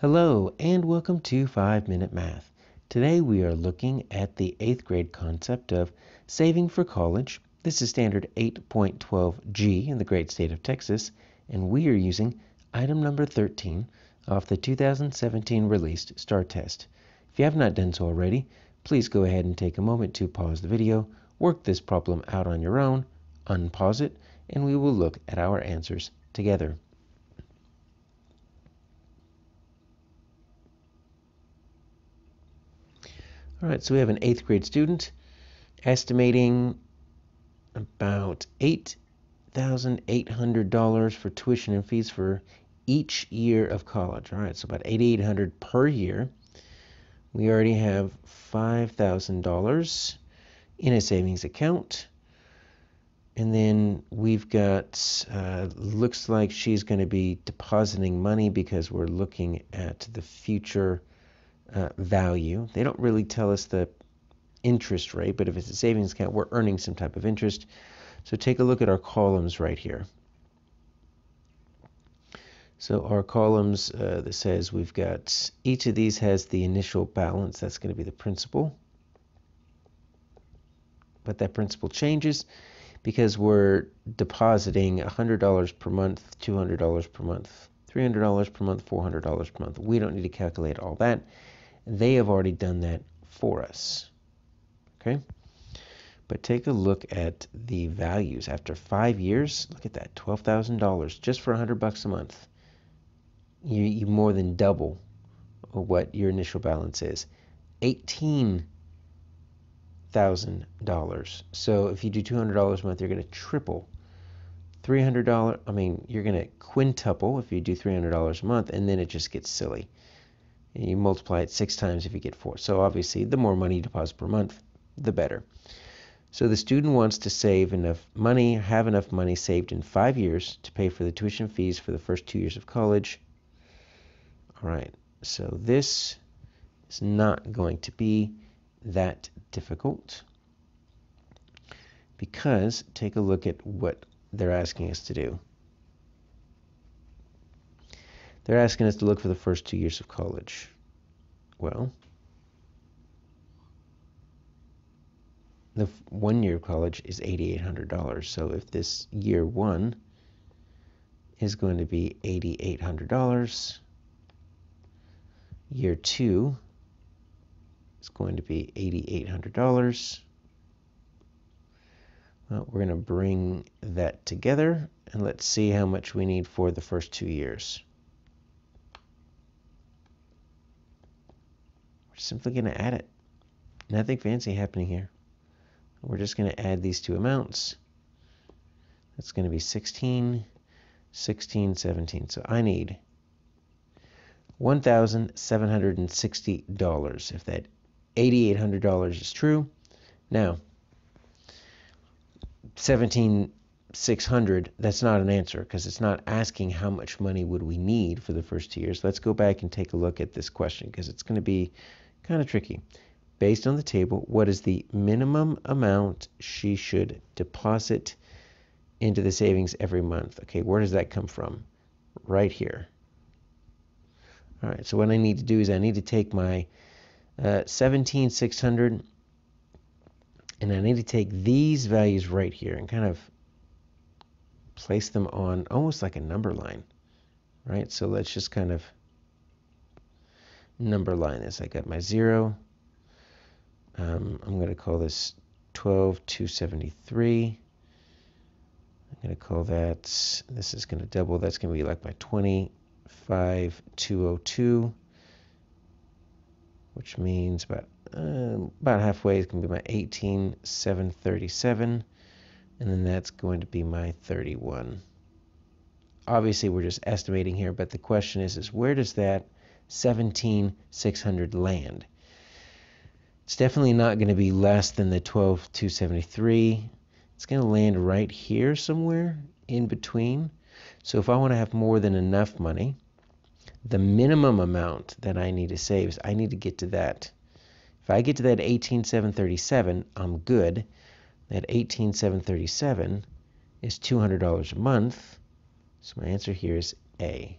Hello and welcome to 5 Minute Math. Today we are looking at the 8th grade concept of saving for college. This is standard 8.12G in the great state of Texas and we are using item number 13 off the 2017 released STAAR test. If you have not done so already, please go ahead and take a moment to pause the video, work this problem out on your own, unpause it, and we will look at our answers together. All right, so we have an eighth grade student estimating about $8,800 for tuition and fees for each year of college. All right, so about 8800 per year. We already have $5,000 in a savings account. And then we've got, uh, looks like she's going to be depositing money because we're looking at the future uh, value. They don't really tell us the interest rate, but if it's a savings account, we're earning some type of interest. So take a look at our columns right here. So our columns uh, that says we've got each of these has the initial balance. That's going to be the principal. But that principal changes because we're depositing $100 per month, $200 per month, $300 per month, $400 per month. We don't need to calculate all that. They have already done that for us. Okay? But take a look at the values. After five years, look at that $12,000 just for 100 bucks a month. You, you more than double what your initial balance is. $18,000. So if you do $200 a month, you're going to triple. $300, I mean, you're going to quintuple if you do $300 a month, and then it just gets silly you multiply it six times if you get four. So obviously, the more money you deposit per month, the better. So the student wants to save enough money, have enough money saved in five years to pay for the tuition fees for the first two years of college. All right, so this is not going to be that difficult because take a look at what they're asking us to do. They're asking us to look for the first two years of college. Well, the one year of college is $8,800. So if this year one is going to be $8,800, year two is going to be $8,800. Well, we're going to bring that together and let's see how much we need for the first two years. Simply going to add it. Nothing fancy happening here. We're just going to add these two amounts. That's going to be 16, 16, 17. So I need $1,760 if that $8,800 is true. Now, 17,600, that's not an answer because it's not asking how much money would we need for the first two years. Let's go back and take a look at this question because it's going to be kind of tricky. Based on the table, what is the minimum amount she should deposit into the savings every month? Okay, where does that come from? Right here. All right, so what I need to do is I need to take my uh, 17,600 and I need to take these values right here and kind of place them on almost like a number line, right? So let's just kind of number line is. I got my 0. Um, I'm going to call this 12273. I'm going to call that, this is going to double, that's going to be like my 25202, which means about, uh, about halfway is going to be my 18737, and then that's going to be my 31. Obviously, we're just estimating here, but the question is, is where does that 17,600 land. It's definitely not going to be less than the 12,273. It's going to land right here somewhere in between. So if I want to have more than enough money, the minimum amount that I need to save is I need to get to that. If I get to that 18,737, I'm good. That 18,737 is $200 a month. So my answer here is A.